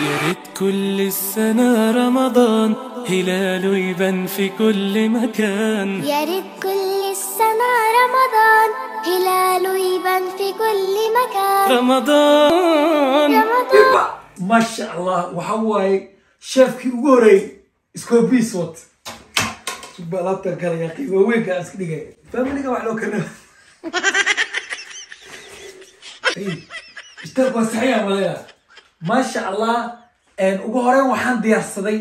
يا ريت كل السنة رمضان هلاله يبان في كل مكان. يا ريت كل السنة رمضان هلاله يبان في كل مكان. رمضان. رمضان. ما شاء الله وحواي شافكي ووري إسكو بيسوت شبا لابتا قال يا أخي وويك دقيقه دقاي قاعد لو كان اشتركوا صحيح ولا maasha allah ugu horeyn waxaan diyaarsaday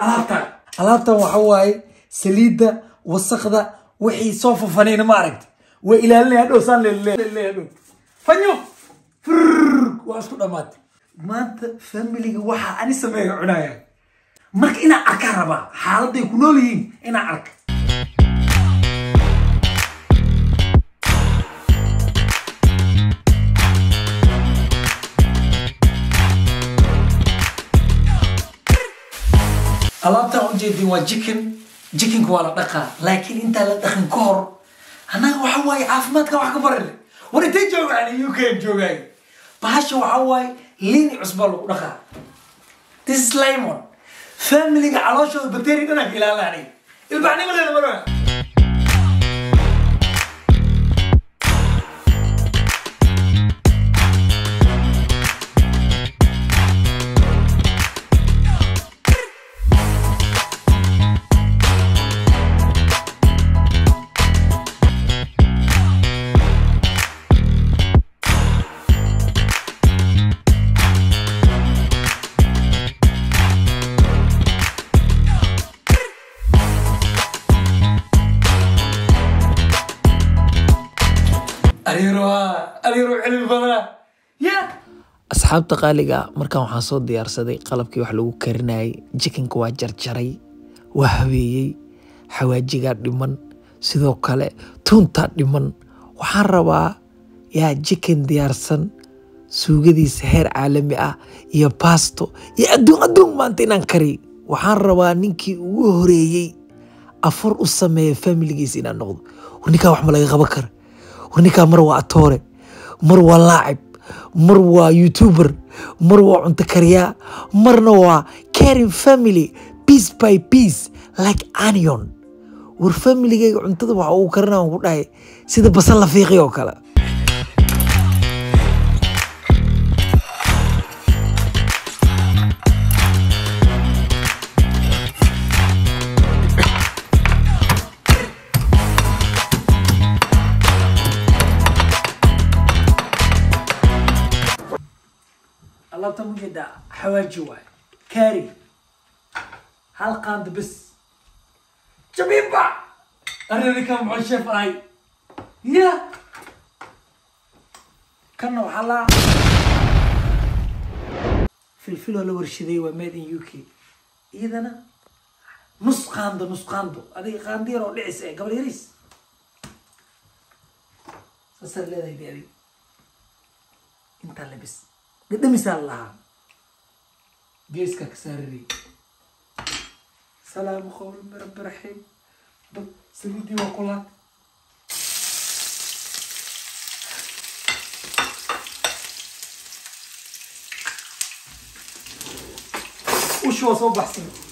alaabtan. Alaabtan waxa waaye saliidda wasaqda wixii soo fafanayna ma aragta way ilaalinaya hadhow saan leeleeya hadhow. Fanyo! Frrrr, waa isku dhamaatay. Maanta familiga waxaa ani sameeya cunaya. Marka inaan arkaa rabaa xaaladay ku nool yihiin inaan arka alaabtaan ujeedin waa jikin. Jikinka waa la dhaqaa. Laakiin intaan la dhaqin ka hor annaga waxa waaye caafimaadka wax ka barale war intay joogaan uk joogaay. Bahasha waxa waaye liini cusbaa lagu dhaqaa. This is lemon familiga calooshooda bacteria dhanaa ka ilaalinay. Ilbaxnimo leena marwa ya. Asxaabta qaaliga markaan waxaan soo diyaarsaday qalabkii wax lagu karinayay jikinka waa jarjaray waa habeeyey xawaajigaa dhiman sidoo kale tuuntaa dhiman. Waxaan rabaa yaa jikin diyaarsan suugadiisa heer caalami ah iyo baasto iyo adduun adduun maanta inaan kari. Waxaan rabaa ninkii ugu horeeyey afar u sameeya familigiisa inaan noqdo. War ninkaa wax ma laga qaban kara war ninkaa mar waa atoore mar waa laacib mar waa youtuber mar waa cunto kariyaa marna waa caring family piece by piece like anion war familigayga cuntada waxa uu karina aan ku dhahay sida basal la fiiqi oo kale طلبت مجدة حواجي واي كاري هالقاند بس؟ جميبا أريني كم مع الشيف أي يا. كانوا حلا. فلفل ولا ورشدي وميد إن يوكي إذا نص قاندو نص قاندو. هذه قاندير ولا عسى إيه، قبل يريس. سأسأل لذا يدي أبي انت لبس قد مثال الله جيسك كسرري سلام خول رب رحيم. دب سيدي وكلات وشو صوب حسين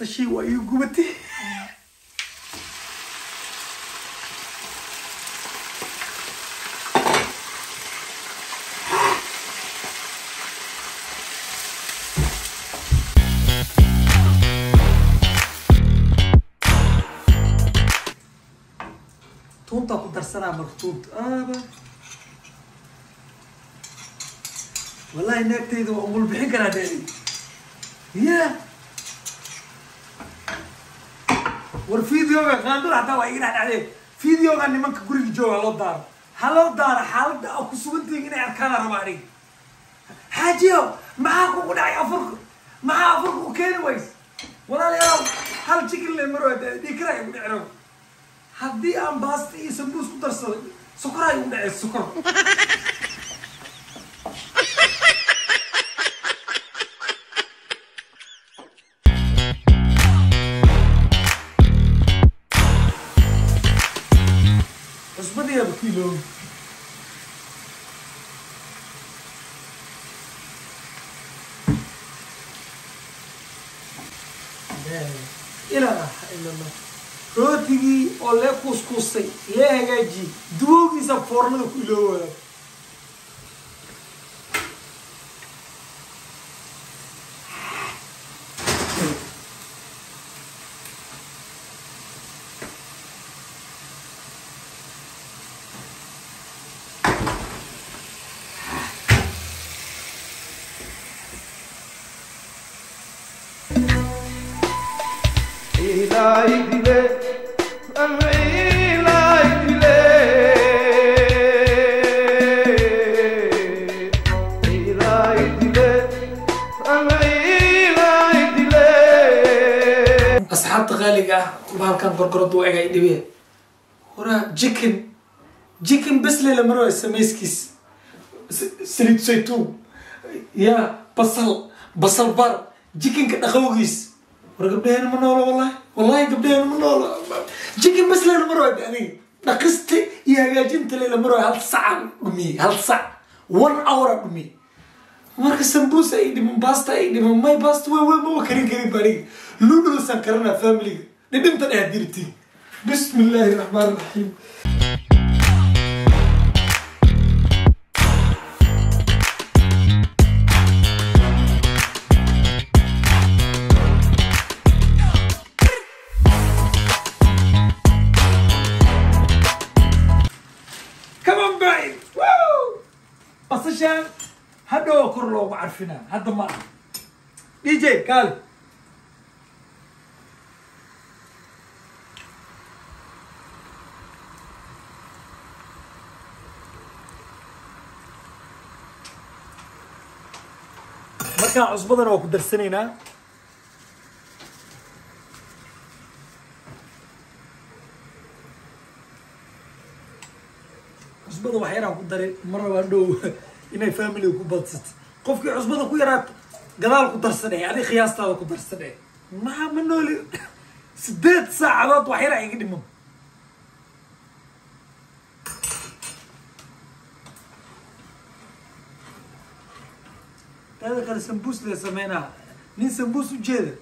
بصشي وأيو قبتي تونتا قدرسنا مرتوب آبا آه. والله إنك تيدو أمول وفيديو كان غاندور حتى وايقنا عليه فيديو كان نمان كقول هلو على هلو هلا الدار حال ده أو كسبن تيجي نعرف كان رباري هاجيو معاك وقول عيا فرق مع فرق وكين ويس ولا لا هل تيجي اللي مروه ده دي كراي يقول عرب هدي أم باستي يسمو سكر سكر سكر kilo ilaa illallah. Rootigii oo lee kuuskuustay lee hagaajiyey duwowgiisa foornada ku iloowaya qaaliga ah bahalkan gorgorod u egay dhibee horaa jikin. Jikin besle la maro samayskiis saliid saytuun ya basal. Basal bar. Jikinka dhaqowgiis. War gabdhaheena ma noolo wallahi wallahi gabdhaheena ma noolo. Jikin besle la maro aniga. Dhaqista iyo hagaajinta le la maro hal saca dhumiye hal sac. One hour a dhumiye marka sambusa ay dhiman basta ay dhiman may basta way way ma karin karin bariga lulusan karana familiga dhidhinta dheh dirti bismi illaahi raxmaan Come on, babe! Woo! basashaan هذا كور لوغو عرفنا هذا ما. دي جي قال مركان عصبدنا وكدر سنينا عصبدنا وحيرا وكدر مرة واندو dhow inay familiga ku badsato qofkii cusbada ku yaraato gadaal ku darsadhe adi khiyaastaada ku darsadhe maxaa ma nooli sideed saacadood wax yaraa iga dhiman taada kale sambuus lee sameynaa nin sambuus ujeeda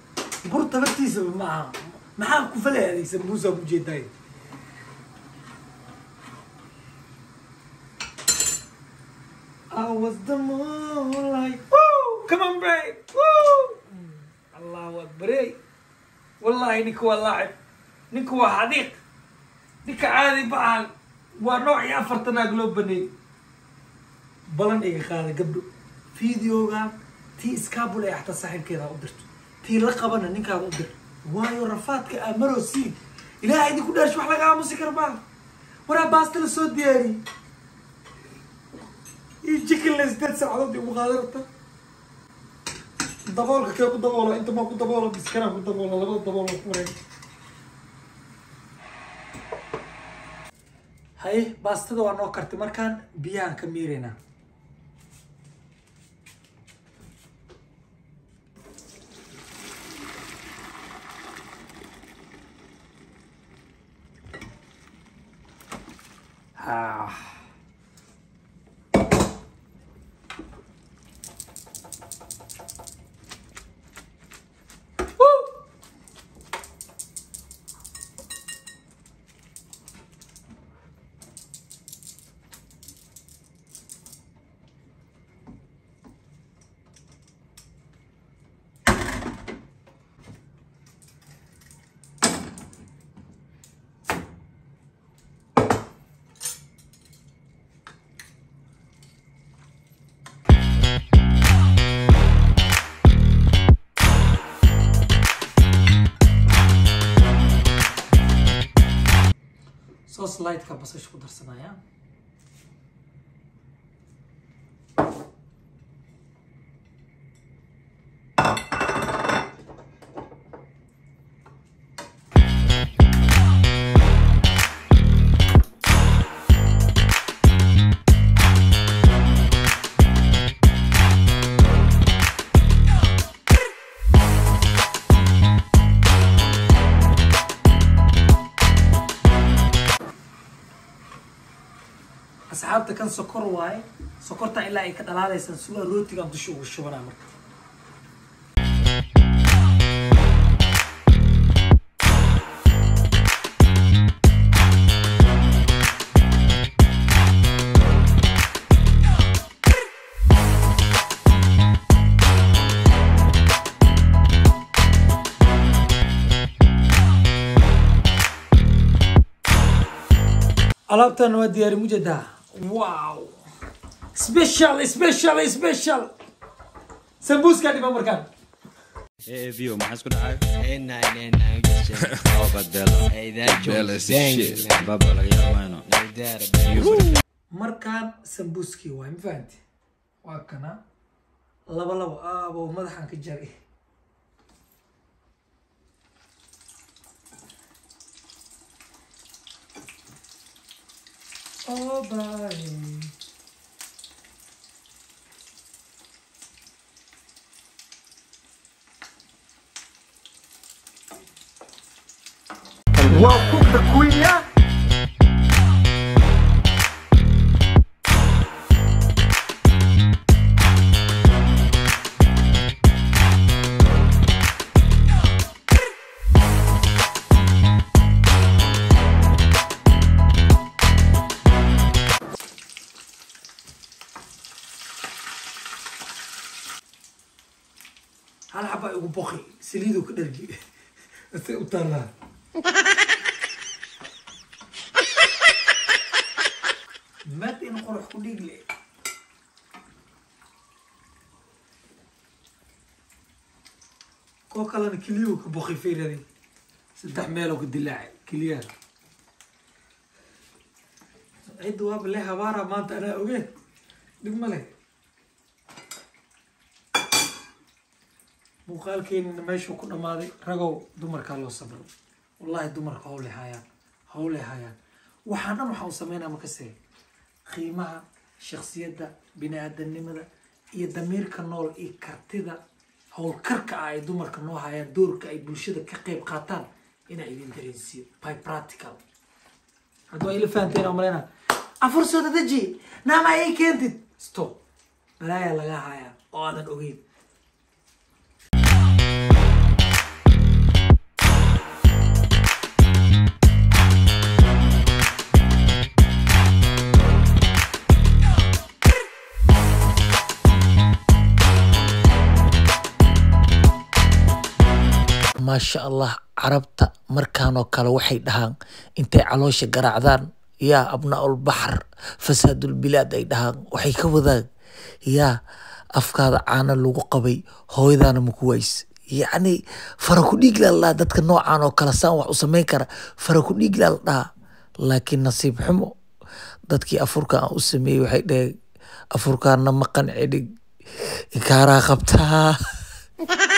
bur tabartiisaba ma aha maxaa ku falay adig sambuusaa ujeedaay was the moonlight. Woo! Come on, babe. Woo! Allahu Akbar. Eh? Wallahi ninka waa laacib. Ninka waa xadiiq. Ninka caadi ba'an. Waa noocii afartanaag loo baneeyey. Balan iga qaada gabdho. Fiidiyoogaan tii iskaabul ee axta saaxiibkeeda u dirto. Tii la qabana ninkaaga u dir. Waayo rafaadka aa maroo siin. Ilaahay idinku dheersho wax laga aamusi kara baa. Waraa baasta la soo diyaariyey iyo jikin la sideed saacadood ugu qaadan rabta daboolka kee ku daboolo inta maa ku daboolo biskanaa ku daboolo labada dabool ku wareeg. Haye waa noo kartay. Markaan biyahan ka miiraynaa slideka basasha ku darsanaya waaye sokorta ilaa ay ka dhalaalaysaan sugaa rootigaan dusha ugu shubanaa marka. Alaabtan waa diyaari mujeedaa wow special special special. Sambuuska dhiman markaan Hey, view, maxaa isku dhacay? Oh, markaan sambuuskii waay ma fahanti? Waa kana? Laba labo aabo madaxaan ka jari. Oh bye وفوق بقوية hal xaba igu boqi saliiduu ka dhargi intay u taallaa القرح كل يقلع كوكا لأن كليو كبوخي فيه لاني سلتح مالو قد اللاعب كليان عدوا بالله بارا ما أنت أنا أوكي؟ دق مالي مو قال كاين ما يشوف كنا ماضي رقو دمر كالو صبر. والله دمر كولي حياة هولي حياة. وحنا محاو سمينا مكسيه qiimaha shaksiyadda bini-aadanimada iyo damiirka nool iyo kartida howlkarka ah ay dumarka noo hayaan doorka ay bulshada ka qeyb qaataan inaa idin dareensiiyo. By practical. Hadda waa ila fahanteen oo maleyna afur soo dadaji naama ay keentid. Stop. Balaayaa laga hayaa oo aadan ogeyn maasha allah carabta markaanoo kale waxay dhahaan intay caloosha garaacdaan yaa abnaaul baxr fasaadulbilaad ay dhahaan waxay ka wadaan yaa afkaada caana lagu qabay hooyadaana maku ways. Yacni fara ku dhiiglaa la dhaha dadka noocan oo kale saan wax u samayn kara fara ku dhiiglaa la dhaha. Laakiin nasiib xumo dadkii afurka aan u sameeyey waxay dhaheen afurkaana maqan cidhig ikaaraa qabtaa